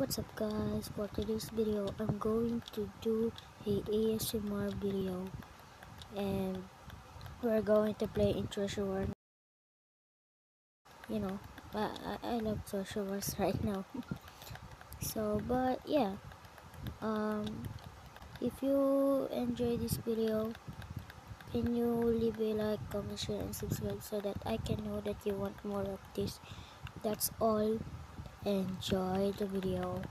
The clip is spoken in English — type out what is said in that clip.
What's up guys, for today's video I'm going to do a ASMR video and we're going to play in Treasure War. You know, I, I, I love Treasure Wars right now. so, but yeah, um, if you enjoy this video, can you leave a like, comment, share and subscribe so that I can know that you want more of this. That's all enjoy the video